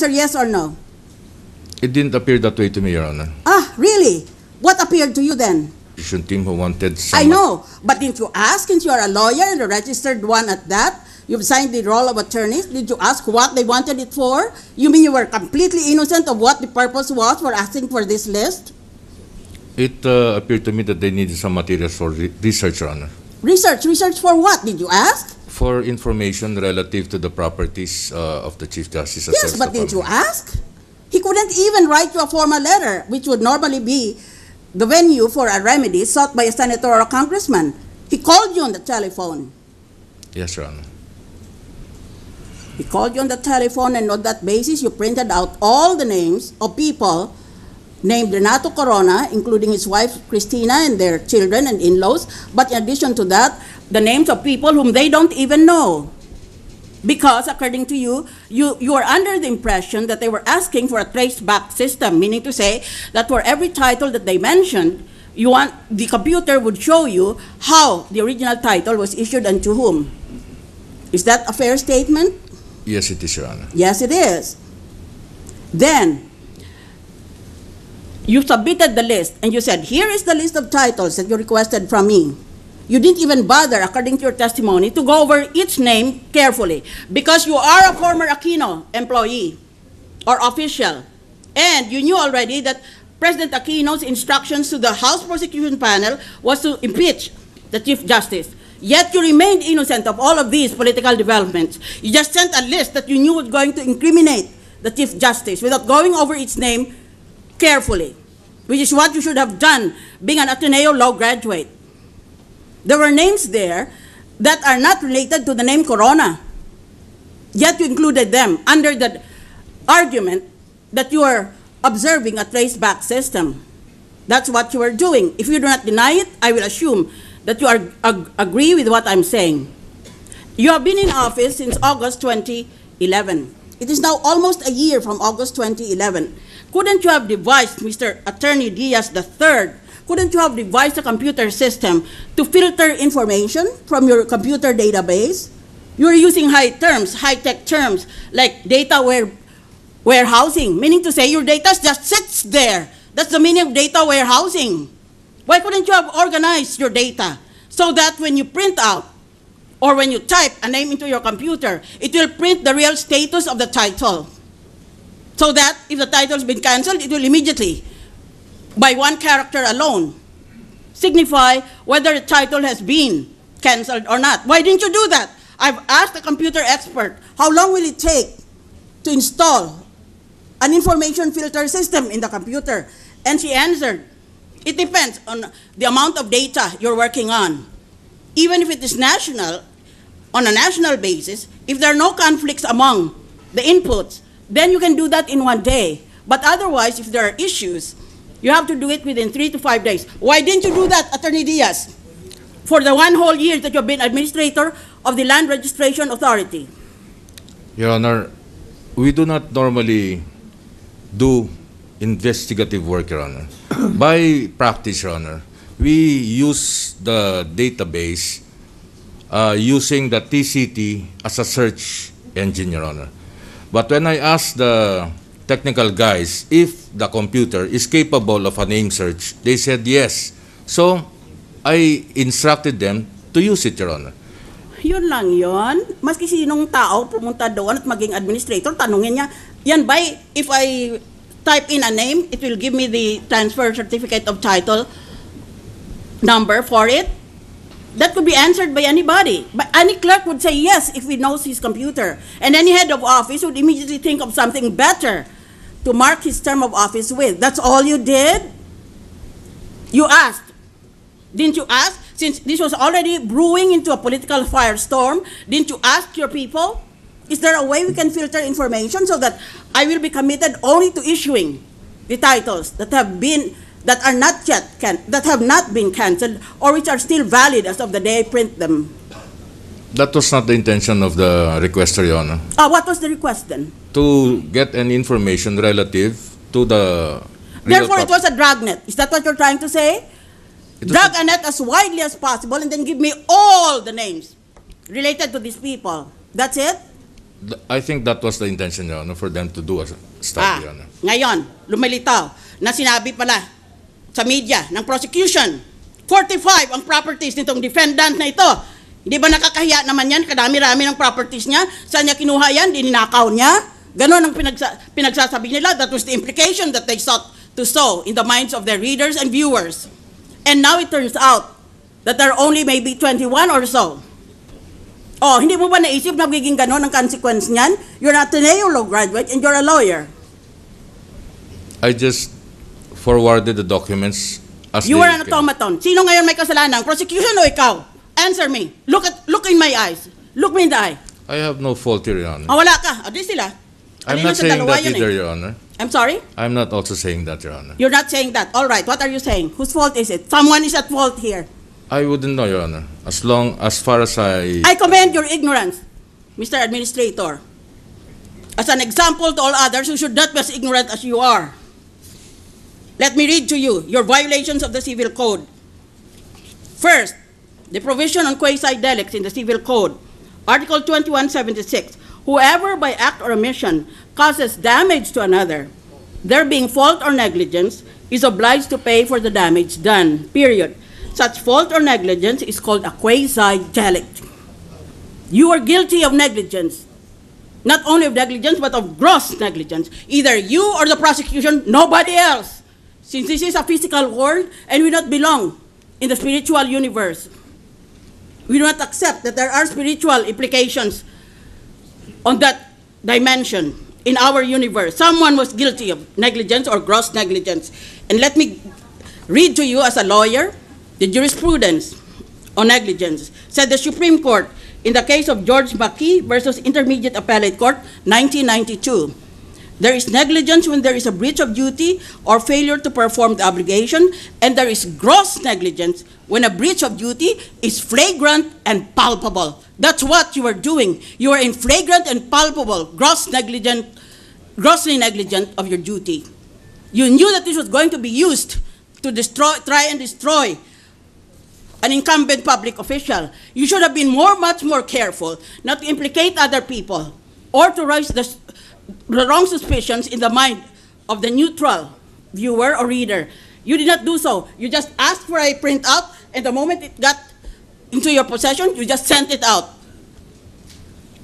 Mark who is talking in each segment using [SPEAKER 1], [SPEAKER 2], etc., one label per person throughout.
[SPEAKER 1] answer yes or no.
[SPEAKER 2] It didn't appear that way to me, Your Honor.
[SPEAKER 1] Ah, really? What appeared to you then?
[SPEAKER 2] Prosecution team who wanted
[SPEAKER 1] I know, but didn't you ask, since you are a lawyer and a registered one at that, you've signed the roll of attorneys, did you ask what they wanted it for? You mean you were completely innocent of what the purpose was for asking for this list?
[SPEAKER 2] It uh, appeared to me that they needed some materials for re- research, Your Honor.
[SPEAKER 1] Research, research for what? Did you ask?
[SPEAKER 2] For information relative to the properties uh, of the Chief Justice
[SPEAKER 1] Yes, but didn't you ask? He couldn't even write you a formal letter, which would normally be the venue for a remedy sought by a senator or a congressman. He called you on the telephone.
[SPEAKER 2] Yes, Your Honor.
[SPEAKER 1] He called you on the telephone, and on that basis, you printed out all the names of people named Renato Corona, including his wife Cristina and their children and in laws. But in addition to that, the names of people whom they don't even know. Because, according to you, you, you are under the impression that they were asking for a trace back system, meaning to say that for every title that they mentioned, you want the computer would show you how the original title was issued and to whom. Is that a fair statement?
[SPEAKER 2] Yes, it is, Your Honor.
[SPEAKER 1] Yes, it is. Then, you submitted the list and you said, here is the list of titles that you requested from me. You didn't even bother, according to your testimony, to go over each name carefully because you are a former Aquino employee or official. And you knew already that President Aquino's instructions to the House Prosecution Panel was to impeach the Chief Justice. Yet you remained innocent of all of these political developments. You just sent a list that you knew was going to incriminate the Chief Justice without going over its name carefully, which is what you should have done being an Ateneo law graduate. There were names there that are not related to the name Corona. Yet you included them under the argument that you are observing a traceback system. That's what you are doing. If you do not deny it, I will assume that you are, ag- agree with what I'm saying. You have been in office since August 2011. It is now almost a year from August 2011. Couldn't you have devised, Mr. Attorney Diaz III, couldn't you have devised a computer system to filter information from your computer database? You're using high terms, high-tech terms, like data ware- warehousing, meaning to say your data just sits there. That's the meaning of data warehousing. Why couldn't you have organized your data so that when you print out or when you type a name into your computer, it will print the real status of the title. So that if the title's been canceled, it will immediately, by one character alone, signify whether the title has been canceled or not. Why didn't you do that? I've asked a computer expert, how long will it take to install an information filter system in the computer? And she answered, it depends on the amount of data you're working on. Even if it is national, on a national basis, if there are no conflicts among the inputs, then you can do that in one day. But otherwise, if there are issues, you have to do it within three to five days. Why didn't you do that, Attorney Diaz? For the one whole year that you've been administrator of the Land Registration Authority.
[SPEAKER 2] Your Honor, we do not normally do investigative work, Your Honor. By practice, Your Honor, we use the database uh, using the TCT as a search engine, Your Honor. But when I asked the technical guys if the computer is capable of a name search, they said yes. So I instructed them to use it, Your Honor.
[SPEAKER 1] Yun lang yun. Maski sinong tao pumunta doon at maging administrator, tanungin niya, yan ba, if I type in a name, it will give me the transfer certificate of title number for it? That could be answered by anybody. But any clerk would say yes if he knows his computer. And any head of office would immediately think of something better to mark his term of office with. That's all you did? You asked. Didn't you ask? Since this was already brewing into a political firestorm, didn't you ask your people? Is there a way we can filter information so that I will be committed only to issuing the titles that have been that are not yet can that have not been cancelled or which are still valid as of the day I print them?
[SPEAKER 2] That was not the intention of the requester, Your Honor.
[SPEAKER 1] Uh, what was the request then?
[SPEAKER 2] To get an information relative to the
[SPEAKER 1] Therefore, it was a dragnet. Is that what you're trying to say? Drag a net as widely as possible and then give me all the names related to these people. That's it?
[SPEAKER 2] Th- I think that was the intention, Your Honor, for them to do a study, Your
[SPEAKER 1] Ah,
[SPEAKER 2] Honor.
[SPEAKER 1] ngayon, lumilitaw na sinabi pala sa media ng prosecution, 45 ang properties nitong defendant na ito. Hindi ba nakakahiya naman yan? Kadami-rami ng properties niya. Saan niya kinuha yan? Dininakaw niya? Ganon ang pinagsa- pinagsasabi nila. That was the implication that they sought to sow in the minds of their readers and viewers. And now it turns out that there are only maybe 21 or so. Oh, hindi mo ba naisip na magiging ganon ang consequence niyan? You're an Ateneo Law graduate and you're a lawyer.
[SPEAKER 2] I just forwarded the documents as
[SPEAKER 1] You
[SPEAKER 2] they
[SPEAKER 1] are an
[SPEAKER 2] came.
[SPEAKER 1] automaton. Sino ngayon may kasalanan? Prosecution o ikaw? Answer me. Look at look in my eyes. Look me in the eye.
[SPEAKER 2] I have no fault here, Your Honor.
[SPEAKER 1] Ah, wala ka. O, di sila.
[SPEAKER 2] I'm not saying that either,
[SPEAKER 1] eh.
[SPEAKER 2] Your Honor.
[SPEAKER 1] I'm sorry?
[SPEAKER 2] I'm not also saying that, Your Honor.
[SPEAKER 1] You're not saying that. All right. What are you saying? Whose fault is it? Someone is at fault here.
[SPEAKER 2] I wouldn't know, Your Honor. As long, as far as I,
[SPEAKER 1] I commend your ignorance, Mr. Administrator. As an example to all others who should not be as ignorant as you are. Let me read to you your violations of the Civil Code. First, the provision on quasi-delicts in the Civil Code, Article 2176. Whoever by act or omission causes damage to another, there being fault or negligence, is obliged to pay for the damage done, period. Such fault or negligence is called a quasi-delict. You are guilty of negligence. Not only of negligence, but of gross negligence. Either you or the prosecution, nobody else. Since this is a physical world and we do not belong in the spiritual universe, we do not accept that there are spiritual implications on that dimension in our universe. Someone was guilty of negligence or gross negligence. And let me read to you as a lawyer the jurisprudence on negligence. Said the Supreme Court in the case of George McKee versus Intermediate Appellate Court, 1992. There is negligence when there is a breach of duty or failure to perform the obligation, and there is gross negligence when a breach of duty is flagrant and palpable. That's what you are doing. You are in flagrant and palpable, gross negligent, grossly negligent of your duty. You knew that this was going to be used to destroy, try and destroy an incumbent public official. You should have been more, much more careful not to implicate other people or to raise the, the wrong suspicions in the mind of the neutral viewer or reader. You did not do so. You just asked for a printout, and the moment it got into your possession, you just sent it out.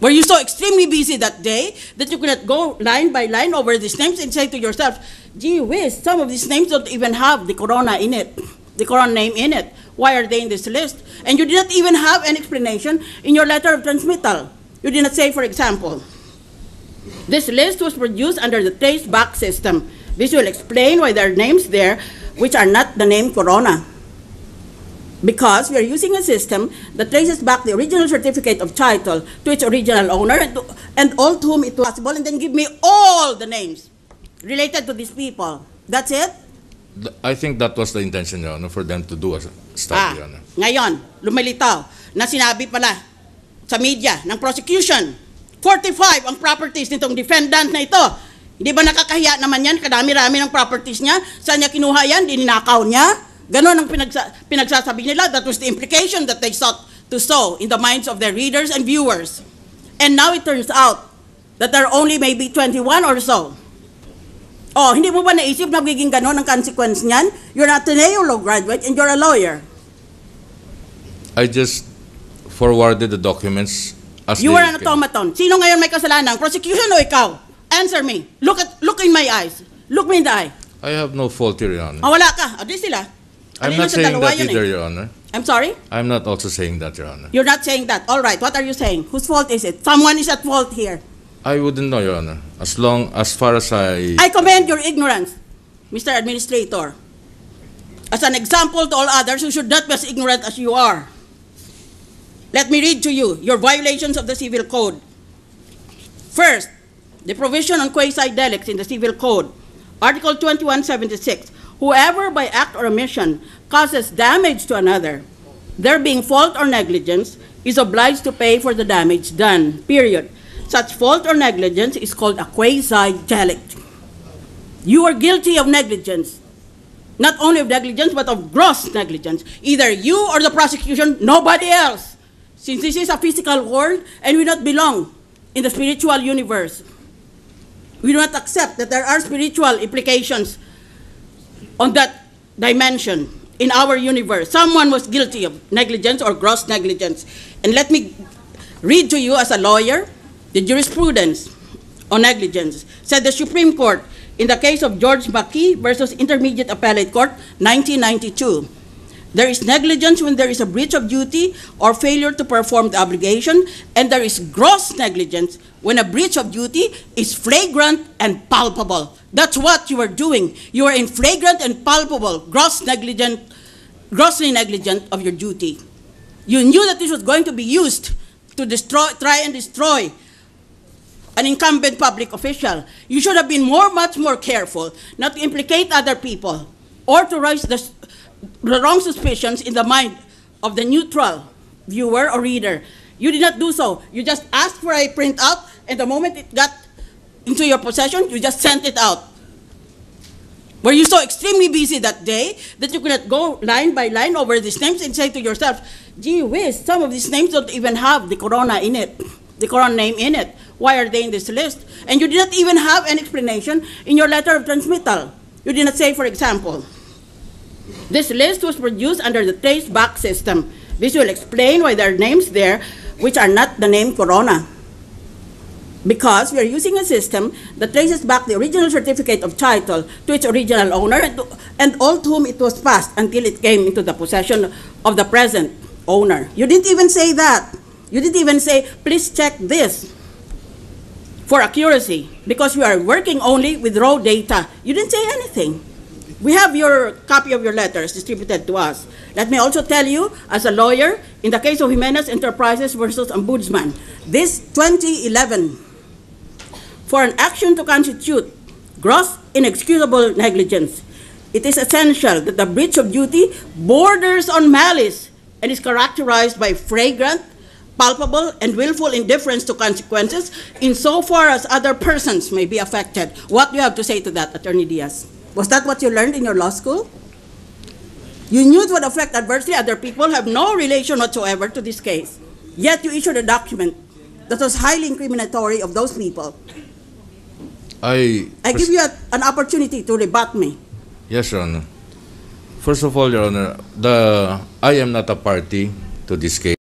[SPEAKER 1] Were you so extremely busy that day that you could not go line by line over these names and say to yourself, gee whiz, some of these names don't even have the corona in it, the corona name in it. Why are they in this list? And you did not even have an explanation in your letter of transmittal. You did not say, for example, this list was produced under the trace back system. This will explain why there are names there which are not the name Corona. Because we are using a system that traces back the original certificate of title to its original owner and, to, and all to whom it was possible, and then give me all the names related to these people. That's it?
[SPEAKER 2] I think that was the intention, Your Honor, for them to do a study, Your
[SPEAKER 1] Ah,
[SPEAKER 2] Honor.
[SPEAKER 1] ngayon, lumilitaw na sinabi pala sa media ng prosecution, 45 ang properties nitong defendant na ito. Hindi ba nakakahiya naman yan? Kadami-rami ng properties niya. Saan niya kinuha yan? Dininakaw niya? Ganon ang pinagsa- pinagsasabi nila. That was the implication that they sought to sow in the minds of their readers and viewers. And now it turns out that there are only maybe 21 or so. Oh, hindi mo ba naisip na magiging ganon ang consequence niyan? You're an Ateneo Law graduate and you're a lawyer.
[SPEAKER 2] I just forwarded the documents as
[SPEAKER 1] You are an automaton. Sino ngayon may kasalanan? Prosecution o ikaw? Answer me. Look at look in my eyes. Look me in the eye.
[SPEAKER 2] I have no fault here, Your Honor.
[SPEAKER 1] Ah, wala ka. O, di sila.
[SPEAKER 2] I'm
[SPEAKER 1] Kanina
[SPEAKER 2] not
[SPEAKER 1] sa
[SPEAKER 2] saying that
[SPEAKER 1] yun eh.
[SPEAKER 2] either, Your Honor.
[SPEAKER 1] I'm sorry?
[SPEAKER 2] I'm not also saying that, Your Honor.
[SPEAKER 1] You're not saying that. All right. What are you saying? Whose fault is it? Someone is at fault here.
[SPEAKER 2] I wouldn't know, Your Honor. As long, as far as I,
[SPEAKER 1] I commend your ignorance, Mr. Administrator. As an example to all others who should not be as ignorant as you are. Let me read to you your violations of the Civil Code. First, the provision on quasi-delicts in the Civil Code, Article 2176. Whoever by act or omission causes damage to another, there being fault or negligence, is obliged to pay for the damage done, period. Such fault or negligence is called a quasi-delict. You are guilty of negligence. Not only of negligence, but of gross negligence. Either you or the prosecution, nobody else. Since this is a physical world and we not belong in the spiritual universe. We do not accept that there are spiritual implications on that dimension in our universe. Someone was guilty of negligence or gross negligence. And let me read to you as a lawyer the jurisprudence on negligence. Said the Supreme Court in the case of George McKee versus Intermediate Appellate Court, 1992. There is negligence when there is a breach of duty or failure to perform the obligation, and there is gross negligence when a breach of duty is flagrant and palpable. That's what you are doing. You are in flagrant and palpable, gross negligent, grossly negligent of your duty. You knew that this was going to be used to destroy, try and destroy an incumbent public official. You should have been more, much more careful not to implicate other people or to raise the, the wrong suspicions in the mind of the neutral viewer or reader. You did not do so. You just asked for a printout, and the moment it got into your possession, you just sent it out. Were you so extremely busy that day that you could not go line by line over these names and say to yourself, gee whiz, some of these names don't even have the corona in it, the corona name in it. Why are they in this list? And you did not even have an explanation in your letter of transmittal. You did not say, for example, this list was produced under the trace back system. This will explain why there are names there which are not the name Corona. Because we are using a system that traces back the original certificate of title to its original owner and, to, and all to whom it was passed until it came into the possession of the present owner. You didn't even say that. You didn't even say, please check this for accuracy because we are working only with raw data. You didn't say anything. We have your copy of your letters distributed to us. Let me also tell you, as a lawyer, in the case of Jimenez Enterprises versus Ombudsman, this 2011, for an action to constitute gross inexcusable negligence, it is essential that the breach of duty borders on malice and is characterized by fragrant, palpable, and willful indifference to consequences insofar as other persons may be affected. What do you have to say to that, Attorney Diaz? Was that what you learned in your law school? You knew it would affect adversely other people, have no relation whatsoever to this case. Yet you issued a document that was highly incriminatory of those people.
[SPEAKER 2] I,
[SPEAKER 1] I give you a, an opportunity to rebut me.
[SPEAKER 2] yes, Your Honor. First of all, Your Honor, the I am not a party to this case.